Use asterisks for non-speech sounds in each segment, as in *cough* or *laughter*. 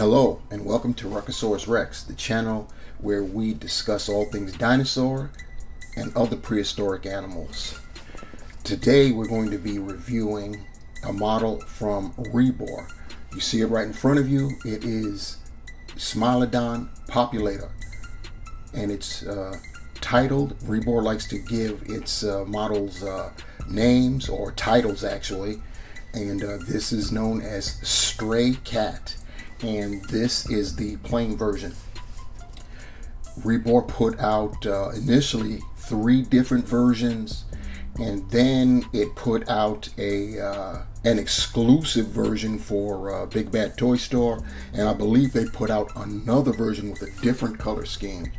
Hello, and welcome to Rukkasaurus Rex, the channel where we discuss all things dinosaur and other prehistoric animals. Today we're going to be reviewing a model from Rebor. You see it right in front of you. It is Smilodon Populator, and it's uh, titled. Rebor likes to give its uh, models uh, names or titles actually, and uh, this is known as Stray Cat, and this is the plain version. Rebor put out uh, initially three different versions, and then it put out a uh, an exclusive version for uh, Big Bad Toy Store, and I believe they put out another version with a different color scheme.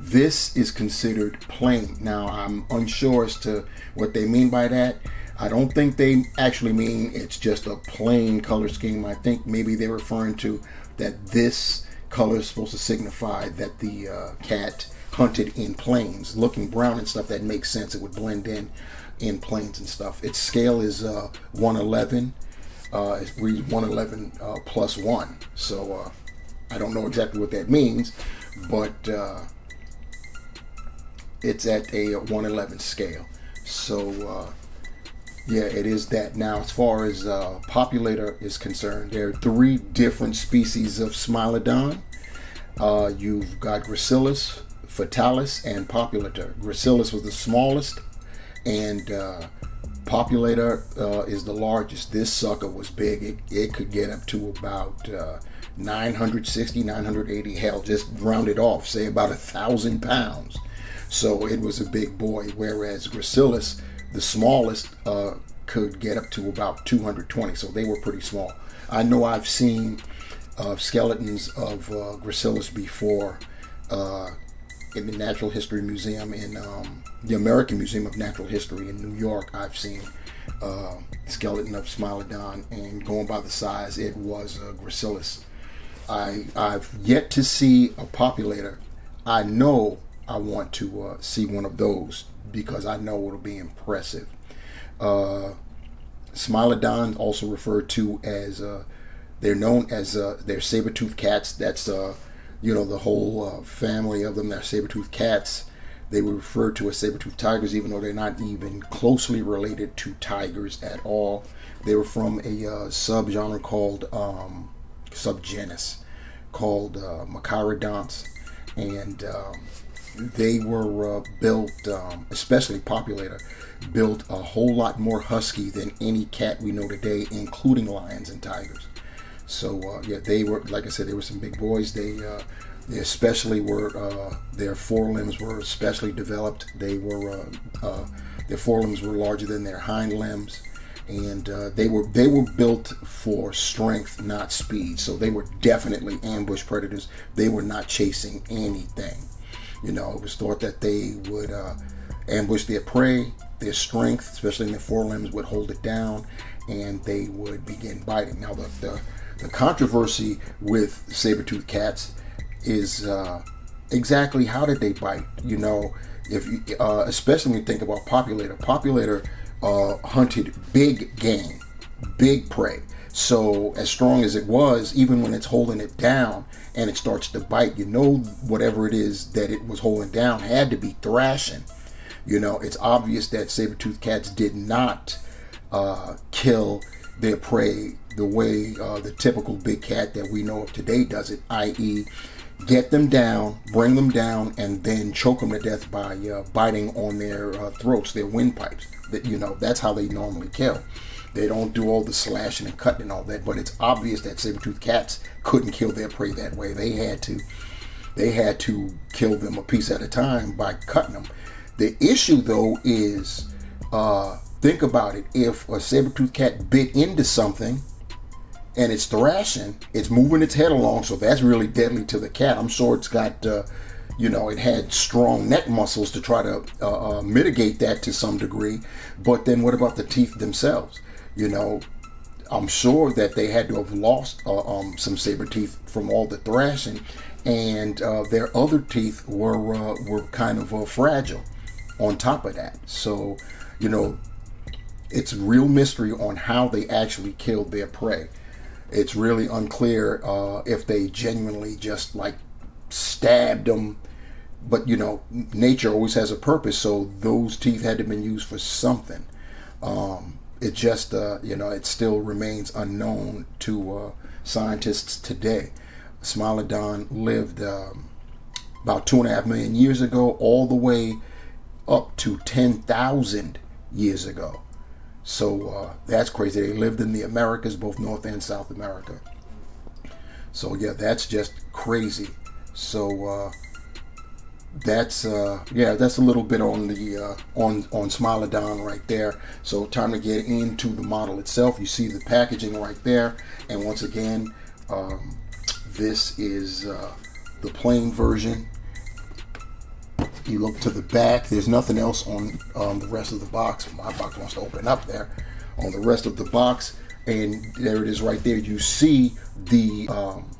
This is considered plain. Now, I'm unsure as to what they mean by that. I don't think they actually mean it's just a plain color scheme. I think maybe they're referring to that this color is supposed to signify that the uh, cat hunted in plains. Looking brown and stuff, that makes sense. It would blend in in plains and stuff. Its scale is uh, 111. Uh, it reads 111 uh, plus 1. So uh, I don't know exactly what that means, but uh, it's at a 111 scale. So, uh, yeah, it is that. Now, as far as uh, populator is concerned, there are three different species of Smilodon. Uh, you've got Gracilis, Fatalis, and Populator. Gracilis was the smallest, and uh, Populator uh, is the largest. This sucker was big. It, it could get up to about uh, 960, 980, hell, just rounded off, say about a thousand pounds. So it was a big boy, whereas Gracilis, the smallest, uh, could get up to about 220. So they were pretty small. I know I've seen uh, skeletons of uh, Gracilis before uh, in the Natural History Museum in um, the American Museum of Natural History in New York. I've seen uh, skeleton of Smilodon, and going by the size, it was a Gracilis. I I've yet to see a populator. I know I want to uh, see one of those because I know it'll be impressive. Uh, Smilodon, also referred to as, uh, they're known as uh, saber-toothed cats. That's, uh, you know, the whole uh, family of them. They're saber-toothed cats. They were referred to as saber-toothed tigers, even though they're not even closely related to tigers at all. They were from a uh, subgenre called um, subgenus called uh, Machairodonts, and um, they were uh, built, um, especially Populator, built a whole lot more husky than any cat we know today, including lions and tigers. So uh, yeah, they were, like I said, they were some big boys. They, uh, they especially were, uh, their forelimbs were especially developed. They were, uh, uh, their forelimbs were larger than their hind limbs. And they were they were built for strength, not speed. So they were definitely ambush predators. They were not chasing anything. You know, it was thought that they would uh, ambush their prey, their strength, especially in their forelimbs, would hold it down, and they would begin biting. Now, the, the, the controversy with saber-toothed cats is uh, exactly how did they bite? You know, if you, uh, especially when you think about populator, populator uh, hunted big game, big prey. So as strong as it was, even when it's holding it down and it starts to bite, you know whatever it is that it was holding down had to be thrashing. You know, it's obvious that saber-toothed cats did not uh, kill their prey the way uh, the typical big cat that we know of today does it, i.e., get them down, bring them down, and then choke them to death by uh, biting on their uh, throats, their windpipes. That you know, that's how they normally kill. They don't do all the slashing and cutting and all that, but it's obvious that saber-toothed cats couldn't kill their prey that way. They had to they had to kill them a piece at a time by cutting them. The issue though is uh, think about it. If a saber-toothed cat bit into something and it's thrashing, it's moving its head along, so that's really deadly to the cat. I'm sure it's got uh, you know, it had strong neck muscles to try to uh, uh, mitigate that to some degree. But then what about the teeth themselves? You know, I'm sure that they had to have lost uh, um, some saber teeth from all the thrashing, and uh, their other teeth were uh, were kind of uh, fragile. On top of that, so you know, it's real mystery on how they actually killed their prey. it's really unclear uh, if they genuinely just like stabbed them. But you know, nature always has a purpose, so those teeth had to have been used for something. Um, it just, uh, you know, it still remains unknown to uh, scientists today. Smilodon lived um, about two and a half million years ago, all the way up to 10,000 years ago. So uh, that's crazy. They lived in the Americas, both North and South America. So yeah, that's just crazy. So uh, that's uh, yeah, that's a little bit on the uh, on on Smilodon right there. So time to get into the model itself. You see the packaging right there, and once again, um, this is uh, the plain version. You look to the back. There's nothing else on um, the rest of the box. My box wants to open up there. On the rest of the box, and there it is right there. You see the um,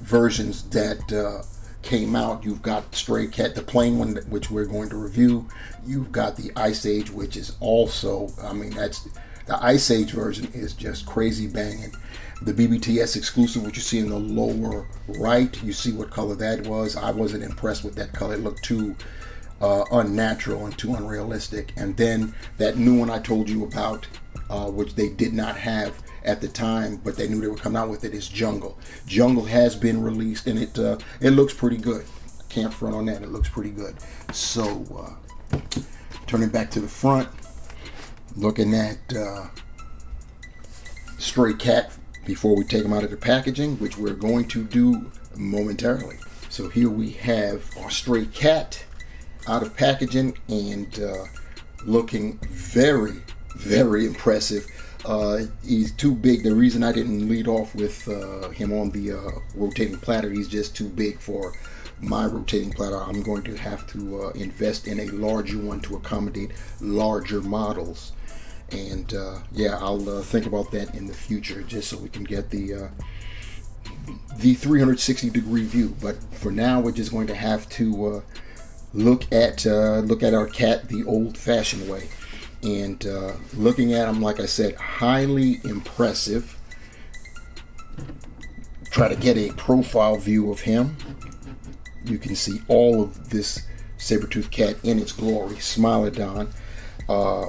versions that uh, came out. You've got Stray Cat, the plain one, which we're going to review. You've got the Ice Age, which is also, I mean, that's the Ice Age version is just crazy banging. The BBTS exclusive, which you see in the lower right, you see what color that was. I wasn't impressed with that color. It looked too uh, unnatural and too unrealistic. And then that new one I told you about, uh, which they did not have at the time, but they knew they were coming out with it. it, is Jungle. Jungle has been released, and it uh, it looks pretty good. Can't front on that. It looks pretty good. So, uh, turning back to the front, looking at uh, Stray Cat before we take them out of the packaging, which we're going to do momentarily. So here we have our Stray Cat out of packaging and uh, looking very, very impressive. Uh, he's too big. The reason I didn't lead off with uh, him on the uh, rotating platter, he's just too big for my rotating platter. I'm going to have to uh, invest in a larger one to accommodate larger models. And uh, yeah, I'll uh, think about that in the future, just so we can get the the 360 degree view. But for now, we're just going to have to look at look at our cat the old-fashioned way and uh, looking at him, like I said, highly impressive. Try to get a profile view of him. You can see all of this saber-toothed cat in its glory, Smilodon. Uh,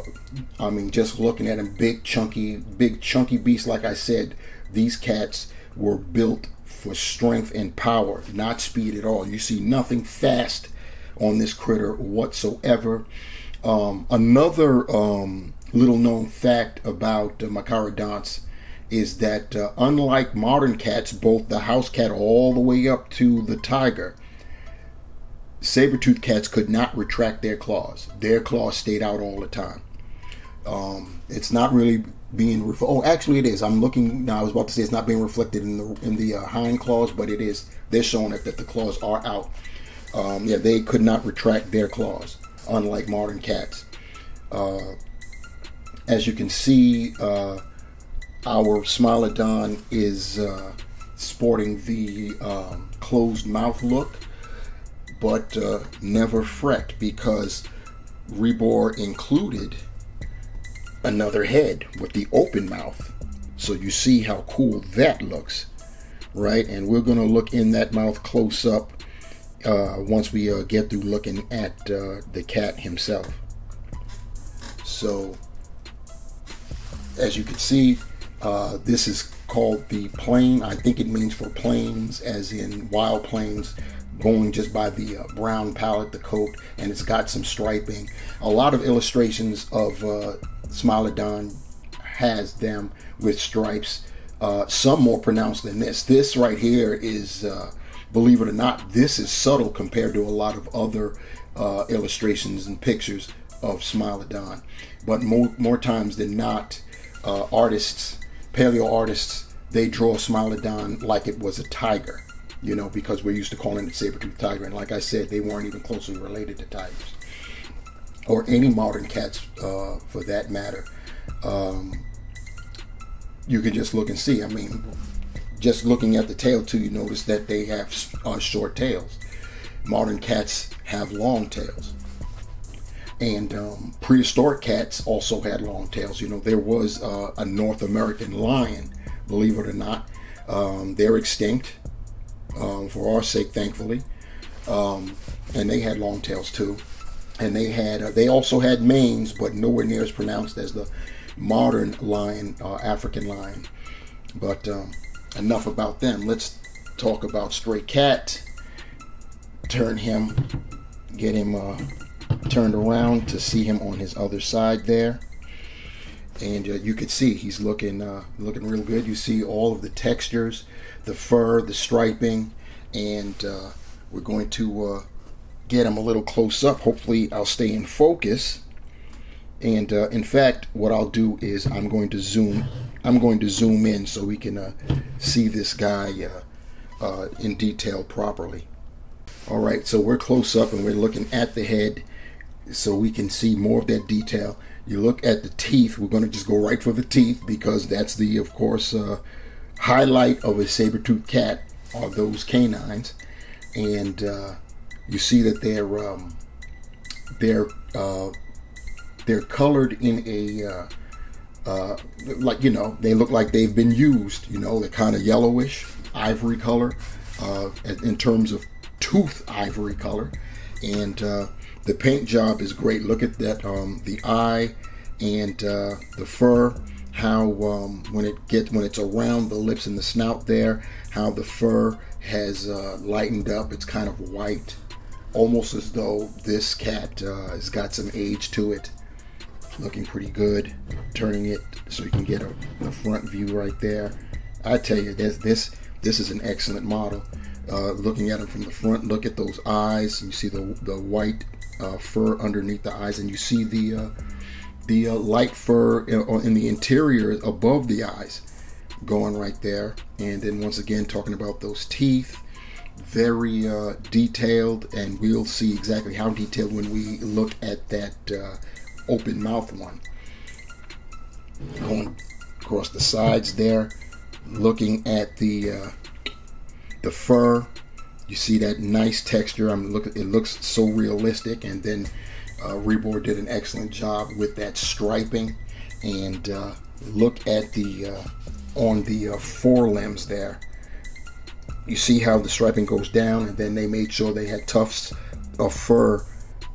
I mean, just looking at him, big, chunky, big, chunky beast. Like I said, these cats were built for strength and power, not speed at all. You see nothing fast on this critter whatsoever. Um, another um, little known fact about uh, Machairodonts is that uh, unlike modern cats, both the house cat all the way up to the tiger, saber-toothed cats could not retract their claws. Their claws stayed out all the time. Um, it's not really being ref- oh actually it is i'm looking now i was about to say it's not being reflected in the in the uh, hind claws but it is they're showing it that the claws are out um, yeah they could not retract their claws unlike modern cats. Uh, as you can see, uh, our Smilodon is uh, sporting the um, closed mouth look, but uh, never fret because Rebor included another head with the open mouth. So you see how cool that looks, right? And we're going to look in that mouth close up uh, once we uh, get through looking at uh, the cat himself. So, as you can see, uh, this is called the plain. I think it means for plains, as in wild plains, going just by the uh, brown palette, the coat, and it's got some striping. A lot of illustrations of uh, Smilodon has them with stripes. some more pronounced than this. This right here is believe it or not, this is subtle compared to a lot of other uh, illustrations and pictures of Smilodon. But more, more times than not, uh, artists, paleo artists, they draw Smilodon like it was a tiger, you know, because we're used to calling it saber-toothed tiger. And like I said, they weren't even closely related to tigers or any modern cats uh, for that matter. Um, you can just look and see. I mean, just looking at the tail too, you notice that they have uh, short tails. Modern cats have long tails. And um, prehistoric cats also had long tails. You know, there was uh, a North American lion believe it or not. Um, they're extinct um, for our sake, thankfully. Um, and they had long tails too. And they had uh, they also had manes, but nowhere near as pronounced as the modern lion, uh, African lion. But um, enough about them. Let's talk about Stray Cat. Turn him, get him uh, turned around to see him on his other side there and uh, you could see he's looking uh, looking real good. You see all of the textures, the fur, the striping, and uh, we're going to uh, get him a little close up. Hopefully, I'll stay in focus. And uh, in fact, what I'll do is I'm going to zoom. I'm going to zoom in so we can uh, see this guy in detail properly. All right, so we're close up and we're looking at the head so we can see more of that detail. You look at the teeth, we're going to just go right for the teeth because that's the, of course, uh, highlight of a saber-toothed cat are those canines. And uh, you see that they're um, they're uh, they're colored in a uh, uh, like you know they look like they've been used. You know they're kind of yellowish, ivory color uh, in terms of tooth ivory color, and the paint job is great. Look at that, um, the eye and uh, the fur. How um, when it gets when it's around the lips and the snout there, how the fur has uh, lightened up. It's kind of white, almost as though this cat uh, has got some age to it. Looking pretty good. Turning it so you can get a, the front view right there. I tell you, this this this is an excellent model. Uh, looking at it from the front, look at those eyes. You see the the white uh, fur underneath the eyes, and you see the uh, the uh, light fur in, in, the interior above the eyes going right there. And then once again, talking about those teeth, very uh, detailed, and we'll see exactly how detailed when we look at that uh, open mouth one. Going across the sides there, looking at the uh, the fur you see that nice texture. I'm look. It looks so realistic. And then uh, Rebor did an excellent job with that striping. And uh, look at the uh, on the uh, forelimbs there. You see how the striping goes down, and then they made sure they had tufts of fur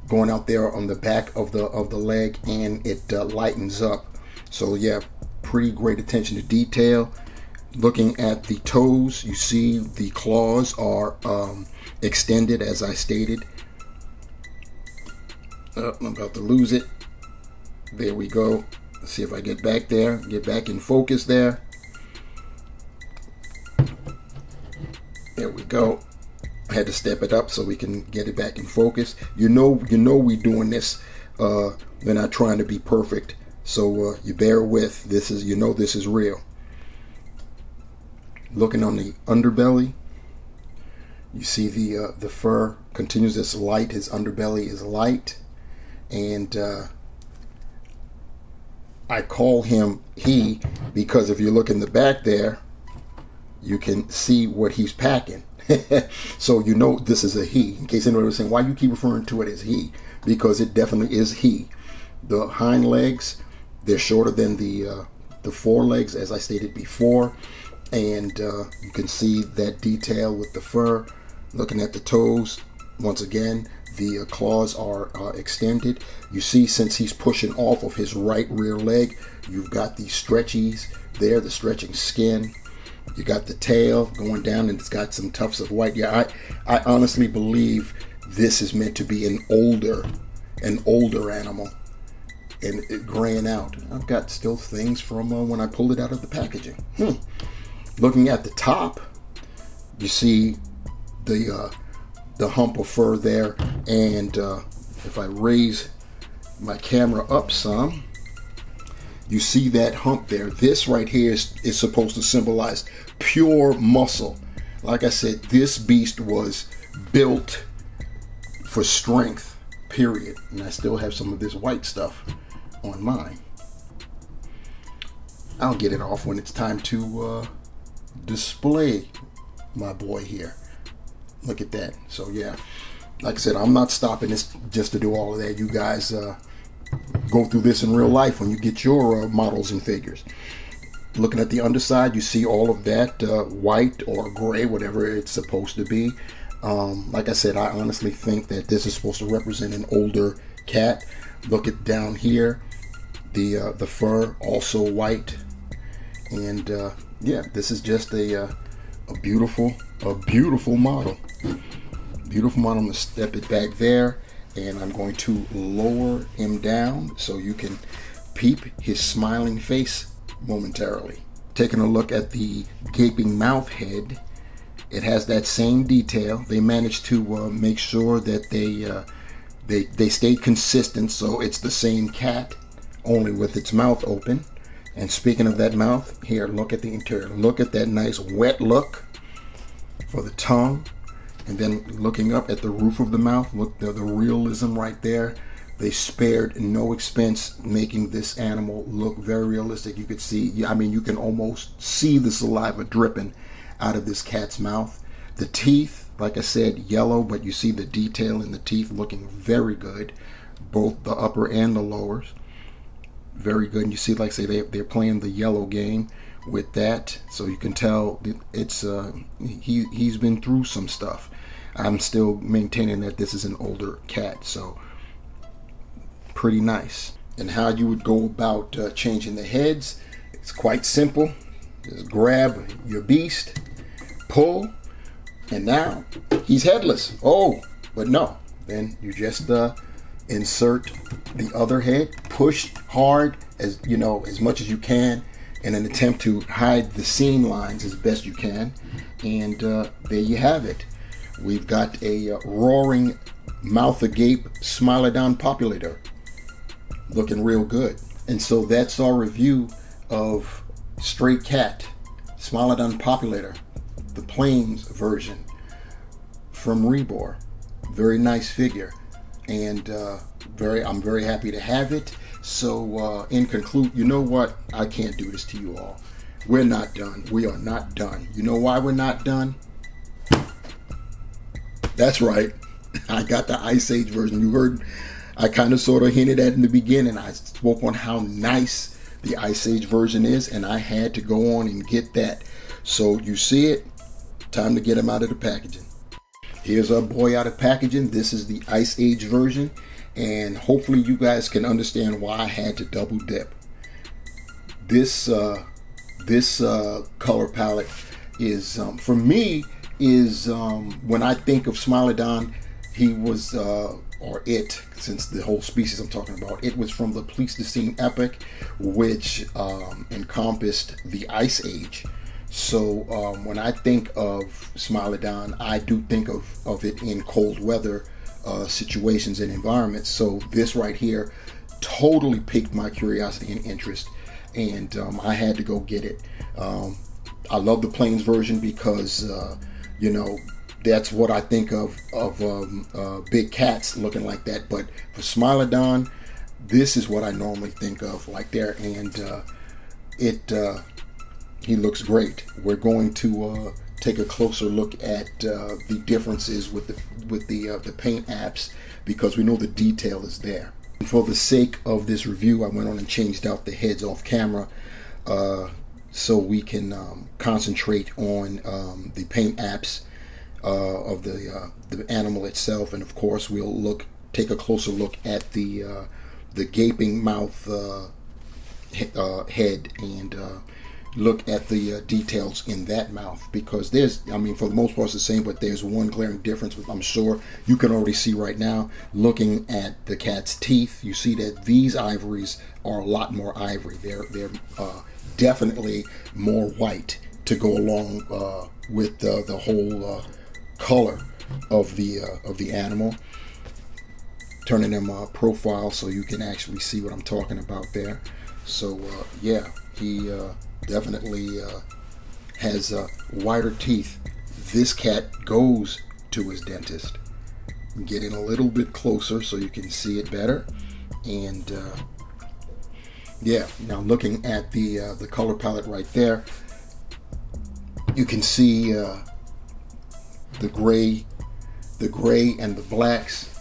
going out there on the back of the of the leg, and it uh, lightens up. So yeah, pretty great attention to detail looking at the toes, you see the claws are um, extended as I stated. Oh, I'm about to lose it. There we go. Let's see if I get back there, get back in focus there. There we go. I had to step it up so we can get it back in focus. You know, you know, we doing this. Uh, we're not trying to be perfect, so uh, you bear with. This is, you know, this is real looking on the underbelly you see the uh, the fur continues this light his underbelly is light and uh, I call him he because if you look in the back there you can see what he's packing *laughs* so you know this is a he. In case anybody was saying why you keep referring to it as he? Because it definitely is he. The hind legs they're shorter than the uh, the forelegs as I stated before. And uh, you can see that detail with the fur looking at the toes. Once again the uh, claws are uh, extended. You see since he's pushing off of his right rear leg you've got the stretchies there the stretching skin you got the tail going down and it's got some tufts of white. Yeah i i honestly believe this is meant to be an older an older animal and it graying out. I've got still things from uh, when i pulled it out of the packaging. Hmm. Looking at the top, you see the uh, the hump of fur there, and uh, if I raise my camera up some, you see that hump there. This right here is, is supposed to symbolize pure muscle. Like I said, this beast was built for strength, period. And I still have some of this white stuff on mine. I'll get it off when it's time to uh, display my boy here. Look at that. So yeah, like I said, I'm not stopping this just to do all of that. You guys uh, go through this in real life when you get your uh, models and figures. looking at the underside, you see all of that uh, white or gray, whatever it's supposed to be. Um, like I said, I honestly think that this is supposed to represent an older cat. Look at down here, the uh, the fur also white, and uh, yeah, this is just a uh, a beautiful a beautiful model. Beautiful model. I'm gonna step it back there, and I'm going to lower him down so you can peep his smiling face momentarily. Taking a look at the gaping mouth head, it has that same detail. They managed to uh, make sure that they uh, they they stayed consistent, so it's the same cat, only with its mouth open. And speaking of that mouth, here, look at the interior. Look at that nice wet look for the tongue. And then looking up at the roof of the mouth, look the, the realism right there. They spared no expense making this animal look very realistic. You could see, I mean, you can almost see the saliva dripping out of this cat's mouth. The teeth, like I said, yellow, but you see the detail in the teeth looking very good, both the upper and the lowers. Very good. And you see, like I say, they, they're playing the yellow game with that, so you can tell it's uh, he he's been through some stuff. I'm still maintaining that this is an older cat, so pretty nice. And how you would go about uh, changing the heads, it's quite simple. Just grab your beast, pull, and now he's headless. Oh, but no. Then you just uh, insert the other head, push hard as you know as much as you can in an attempt to hide the seam lines as best you can. And uh, there you have it. We've got a uh, roaring, mouth agape Smilodon populator looking real good. And so that's our review of Stray Cat Smilodon populator, the plains version from Rebor. Very nice figure, and uh, very I'm very happy to have it. So uh, in conclude, you know what? I can't do this to you all. We're not done. We are not done. You know why we're not done? That's right. *laughs* I got the Ice Age version. You heard I kind of sort of hinted at in the beginning. I spoke on how nice the Ice Age version is, and I had to go on and get that. So you see it, time to get him out of the packaging. Here's our boy out of packaging. This is the Ice Age version, and hopefully you guys can understand why I had to double dip. This uh, this uh, color palette is um, for me is um, when I think of Smilodon, he was uh, or it, since the whole species I'm talking about, it was from the Pleistocene epoch, which um, encompassed the Ice Age. So um, when I think of Smilodon, I do think of, of it in cold weather uh, situations and environments. So this right here totally piqued my curiosity and interest, and um, I had to go get it. Um, I love the Plains version because, uh, you know, that's what I think of of um, uh, big cats looking like that. But for Smilodon, this is what I normally think of like there, and uh, it uh, he looks great. We're going to uh, take a closer look at uh, the differences with the with the uh, the paint apps because we know the detail is there. And for the sake of this review, I went on and changed out the heads off camera so we can um, concentrate on um, the paint apps uh, of the uh, the animal itself, and of course we'll look take a closer look at the uh, the gaping mouth uh, he, uh, head and uh, look at the details in that mouth because there's I mean for the most part it's the same, but there's one glaring difference. I'm sure you can already see right now looking at the cat's teeth. You see that these ivories are a lot more ivory. They're they're definitely more white to go along with the whole color of the uh, of the animal turning them uh, profile so you can actually see what I'm talking about there so uh, yeah he uh, definitely uh, has uh, wider teeth. This cat goes to his dentist. Getting a little bit closer so you can see it better. And yeah now looking at the the color palette right there you can see the gray, the gray and the blacks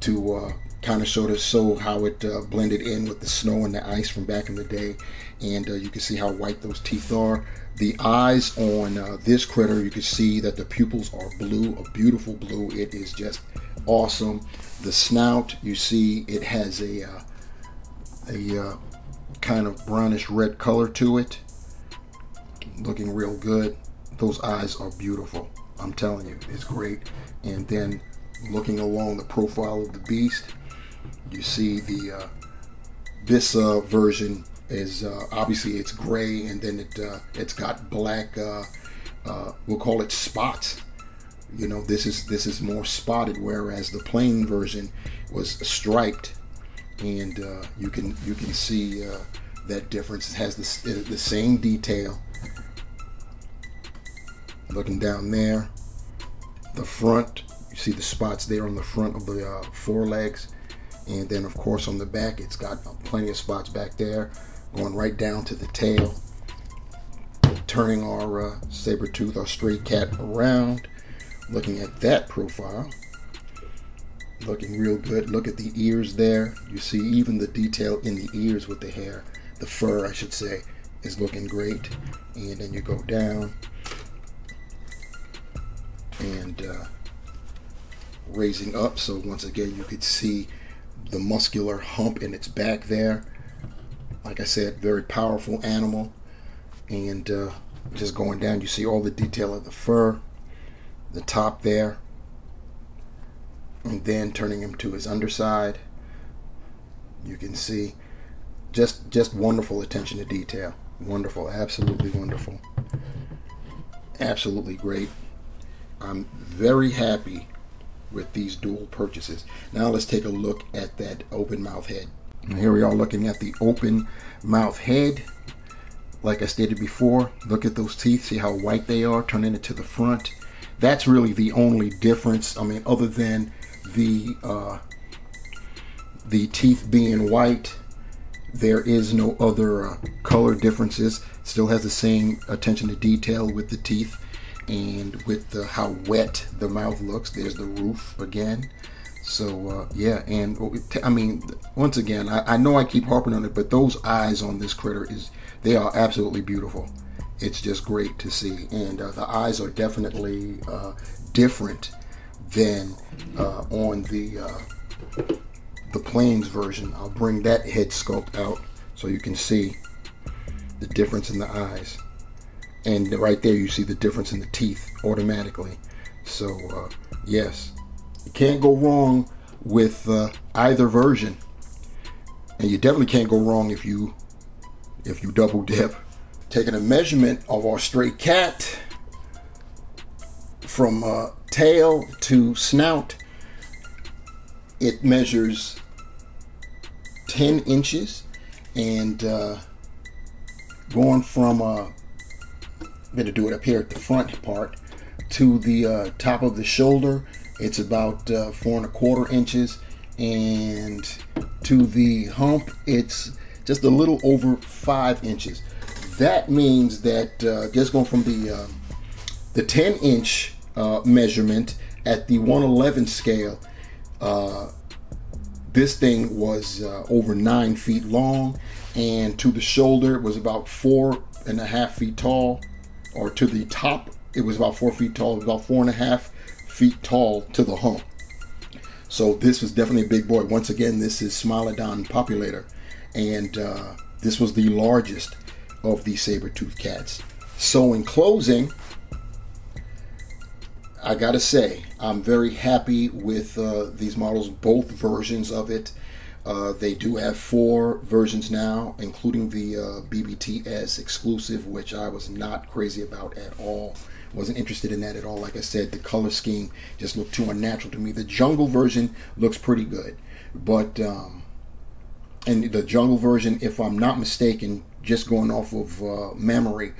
to uh, kind of sort of show how it uh, blended in with the snow and the ice from back in the day. And uh, you can see how white those teeth are. The eyes on uh, this critter, you can see that the pupils are blue, a beautiful blue. It is just awesome. The snout, you see it has a, uh, a uh, kind of brownish red color to it. Looking real good. Those eyes are beautiful. I'm telling you, it's great. And then looking along the profile of the beast, you see the uh, this uh, version is uh, obviously it's gray and then it uh, it's got black uh, uh, we'll call it spots you know this is this is more spotted whereas the plain version was striped. And uh, you can you can see uh, that difference. It has the, the same detail. Looking down there the front you see the spots there on the front of the forelegs and then of course on the back it's got plenty of spots back there going right down to the tail turning our uh, saber tooth our stray cat around. Looking at that profile looking real good. Look at the ears there. You see even the detail in the ears with the hair. The fur I should say is looking great. And then you go down and uh, raising up. So once again you could see the muscular hump in its back there. Like I said very powerful animal. And uh, just going down you see all the detail of the fur the top there. And then turning him to his underside. You can see just just wonderful attention to detail. Wonderful absolutely wonderful. Absolutely great. I'm very happy with these dual purchases now let's take a look at that open mouth head and here we are looking at the open mouth head like I stated before look at those teeth see how white they are turning it to the front that's really the only difference. I mean, other than the uh, the teeth being white, there is no other uh, color differences. Still has the same attention to detail with the teeth and with the, how wet the mouth looks. There's the roof again. So uh, yeah, and I mean, once again, I, I know I keep harping on it, but those eyes on this critter is they are absolutely beautiful it's just great to see. And uh, the eyes are definitely uh, different than uh, on the uh, the plains version. I'll bring that head sculpt out so you can see the difference in the eyes. And right there, you see the difference in the teeth automatically. So uh, yes, you can't go wrong with uh, either version, and you definitely can't go wrong if you if you double dip taking a measurement of our stray cat from uh, tail to snout. It measures 10 inches and uh, going from, uh, I'm going to do it up here at the front part, to the uh, top of the shoulder, it's about uh, four and a quarter inches. And to the hump, it's just a little over five inches. That means that uh, just going from the uh, the 10 inch uh, measurement at the 111 scale, uh, this thing was uh, over nine feet long, and to the shoulder it was about four and a half feet tall, or to the top it was about four feet tall. About four and a half feet tall to the hump. So this was definitely a big boy. Once again, this is Smilodon populator, and uh, this was the largest of these saber-toothed cats. So in closing, I gotta say, I'm very happy with uh, these models, both versions of it. Uh, they do have four versions now, including the uh, BBTS exclusive, which I was not crazy about at all. Wasn't interested in that at all. Like I said, the color scheme just looked too unnatural to me. The jungle version looks pretty good, but um, and the jungle version, if I'm not mistaken, just going off of uh, memory,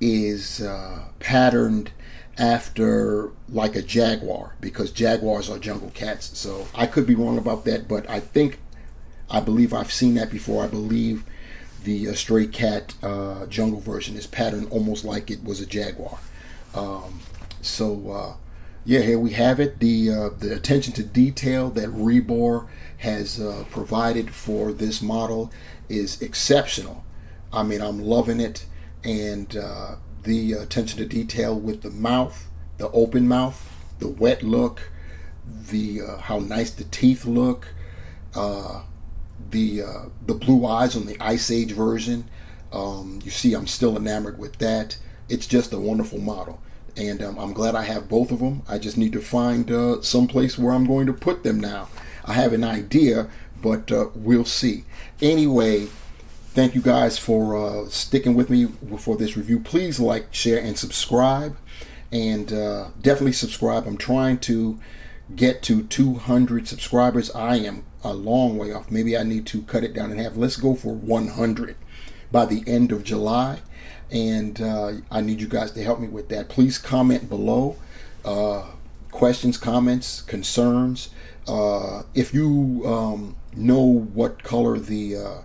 is uh, patterned after like a jaguar because jaguars are jungle cats. So I could be wrong about that, but I think I believe I've seen that before. I believe the uh, stray cat uh, jungle version is patterned almost like it was a jaguar. Um, so uh, yeah, here we have it. The uh, the attention to detail that Rebor has uh, provided for this model is exceptional. I mean, I'm loving it, and uh, the attention to detail with the mouth, the open mouth, the wet look, the how nice the teeth look, the uh, the blue eyes on the Ice Age version. Um, you see, I'm still enamored with that. It's just a wonderful model, and um, I'm glad I have both of them. I just need to find uh, some place where I'm going to put them now. I have an idea, but uh, we'll see. Anyway, thank you guys for uh, sticking with me for this review. Please like, share, and subscribe, and uh, definitely subscribe. I'm trying to get to 200 subscribers. I am a long way off. Maybe I need to cut it down in half. Let's go for 100 by the end of July. And uh, I need you guys to help me with that. Please comment below uh, questions, comments, concerns. Uh, if you um, know what color the uh,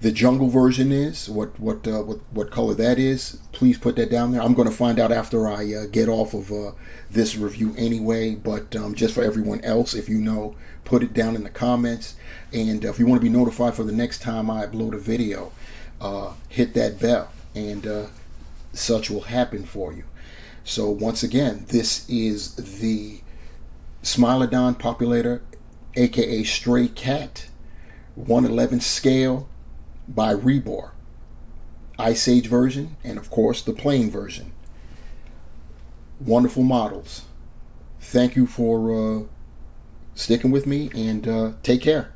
the jungle version is, what what uh, what what color that is, please put that down there. I'm going to find out after I uh, get off of uh, this review anyway. But um, just for everyone else, if you know, put it down in the comments. And if you want to be notified for the next time I upload a video, uh, hit that bell, and uh, such will happen for you. So once again, this is the Smilodon Populator, aka Stray Cat, 111 scale by Rebor. Ice Age version, and of course the plain version. Wonderful models. Thank you for uh, sticking with me and uh, take care.